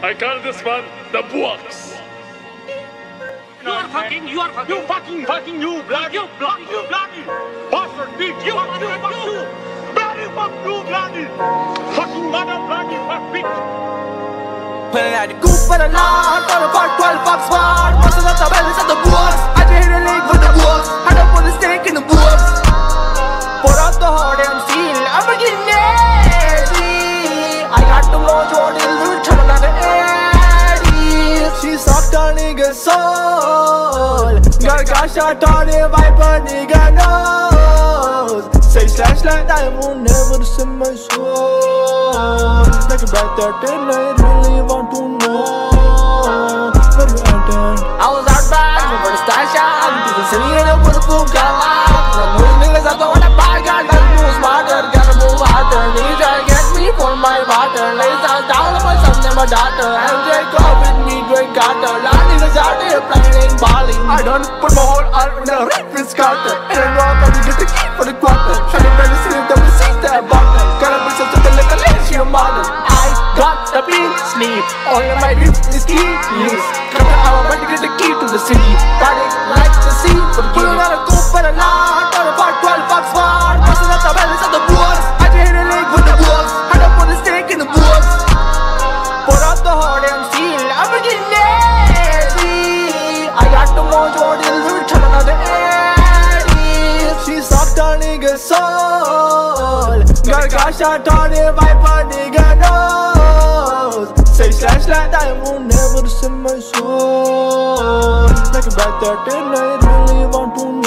I call this one the box. You are fucking, you are fucking. You fucking, fucking, you bloody, You bloody, you bloody, bastard bitch, You fuck you, fuck you. you, bloody, fuck you, bloody, fucking mother, bloody, fuck bitch. Putting out the goop for the lawn, throw the park 12 bucks nigga's soul. Got shot on the viper, nigga knows. Say slash like I will never see my soul. Like a bad that and I really want to know. Where you at then? I was out back, I'm over the stash out. To the city and it was a boom got loud. The new niggas out there when buy got gotta move smarter, gotta move harder. Niggas to get me for my water. Lays down down my son and daughter. MJ go with me, Drake Carter. Lot niggas out there playing balling. I don't put my whole heart in a reference Carter. And I know I'm get the key for the quarter. Try to better see them and see that button. Got a bitch to the like a lazy model. I got the big sleep. All of my dreams is keys. Come to our to get the key to the city. Party like the sea. But pulling out a coupe for the lot. Throw the park 12 bucks smart. Busting up the bellies of the boys. I just hit a leg with the wolves. Had to put a stick in the wolves. Put out the hard and soul. A got shot on the viper, nigga knows. Say slash like I will never see my soul. Like a bad that and I really want